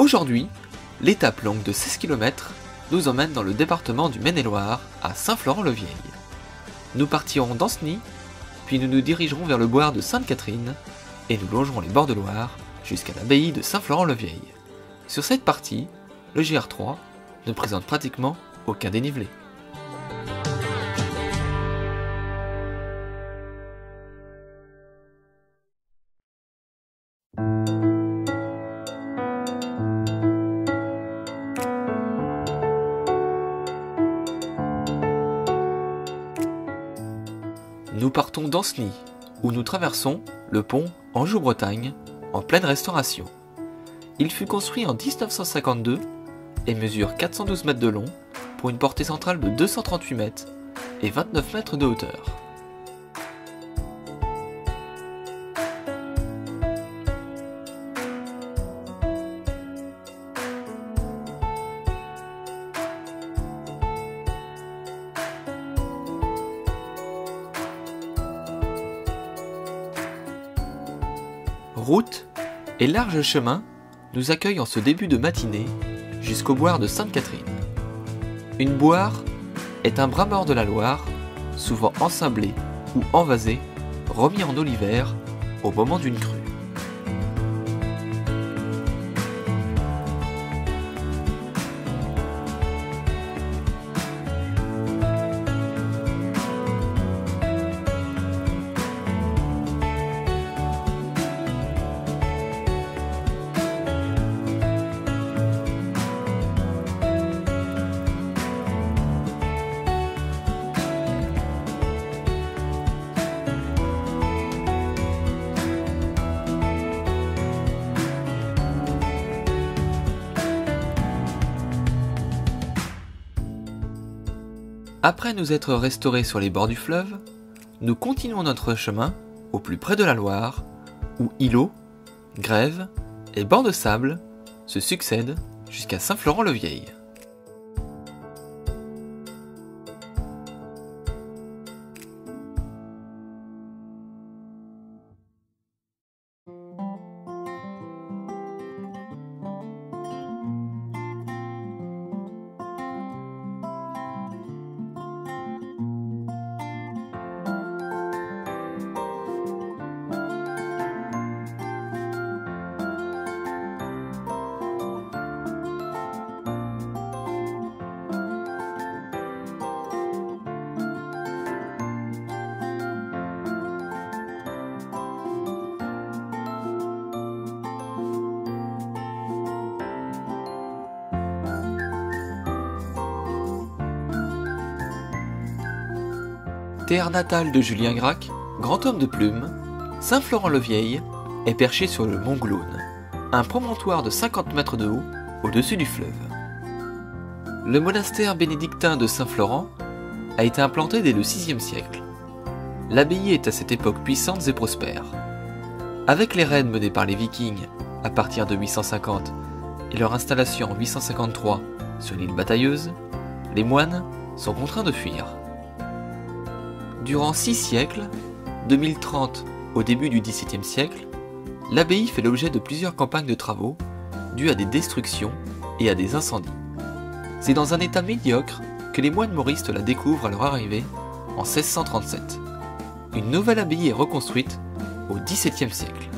Aujourd'hui, l'étape longue de 16 km nous emmène dans le département du Maine-et-Loire, à Saint-Florent-le-Vieil. Nous partirons d'Anceny, puis nous nous dirigerons vers le bois de Sainte-Catherine, et nous longerons les bords de Loire jusqu'à l'abbaye de Saint-Florent-le-Vieil. Sur cette partie, le GR3 ne présente pratiquement aucun dénivelé. Nous partons d'Anceny, où nous traversons le pont Anjou-Bretagne en pleine restauration. Il fut construit en 1952 et mesure 412 mètres de long pour une portée centrale de 238 mètres et 29 mètres de hauteur. Route et large chemin nous accueillent en ce début de matinée jusqu'au boire de Sainte-Catherine. Une boire est un bras mort de la Loire, souvent ensablé ou envasé, remis en eau l'hiver au moment d'une crue. Après nous être restaurés sur les bords du fleuve, nous continuons notre chemin au plus près de la Loire, où îlots, grèves et bords de sable se succèdent jusqu'à Saint-Florent-le-Vieil. Terre natale de Julien Gracq, grand homme de plume, Saint-Florent-le-Vieil est perché sur le mont Glaune, un promontoire de 50 mètres de haut au-dessus du fleuve. Le monastère bénédictin de Saint-Florent a été implanté dès le VIe siècle. L'abbaye est à cette époque puissante et prospère. Avec les raids menés par les Vikings à partir de 850 et leur installation en 853 sur l'île Batailleuse, les moines sont contraints de fuir. Durant six siècles, 2030 au début du XVIIe siècle, l'abbaye fait l'objet de plusieurs campagnes de travaux dues à des destructions et à des incendies. C'est dans un état médiocre que les moines mauristes la découvrent à leur arrivée en 1637. Une nouvelle abbaye est reconstruite au XVIIe siècle.